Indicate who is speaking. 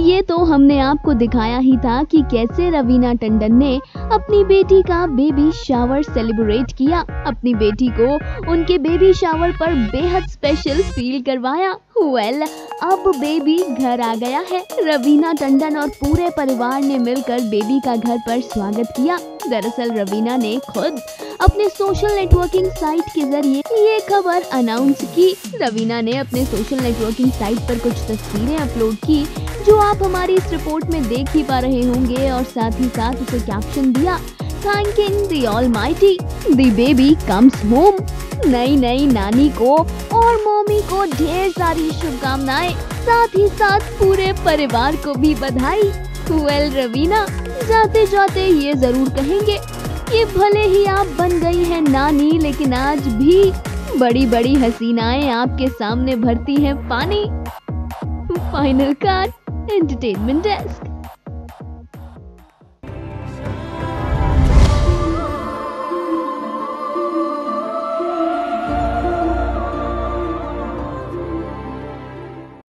Speaker 1: में तो हमने आपको दिखाया ही था कि कैसे रवीना टंडन ने अपनी बेटी का बेबी शावर सेलिब्रेट किया। अपनी बेटी को उनके बेबी शावर पर बेहद स्पेशल फील करवाया। वेल well, अब बेबी घर आ गया है। रवीना टंडन और पूरे परिवार ने मिलकर बेबी का घर पर स्वागत किया। दरअसल रवीना ने खुद अपने सोशल नेटवर्किंग साइट के ज़रिए ये खबर अनाउंस की। रवीना ने अपने सोशल नेटवर्किंग साइट पर कुछ तस्वीरें अपलोड की। जो आप हमारी इस रिपोर्ट में देख ही पा रहे होंगे और साथ ही साथ उसे कैप्शन दिया thanking the almighty the baby comes home नई नई नानी को और मम्मी को ढेर सारी शुभकामनाएँ, साथ ही साथ पूरे परिवार को भी बधाई। वेल रवीना जाते जाते ये ज़रूर कहेंगे कि भले ही आप बन गई हैं नानी, लेकिन आज भी बड़ी बड़ी हसीनाएँ आपके सामने भरती हैं पानी। Final card Entertainment Desk.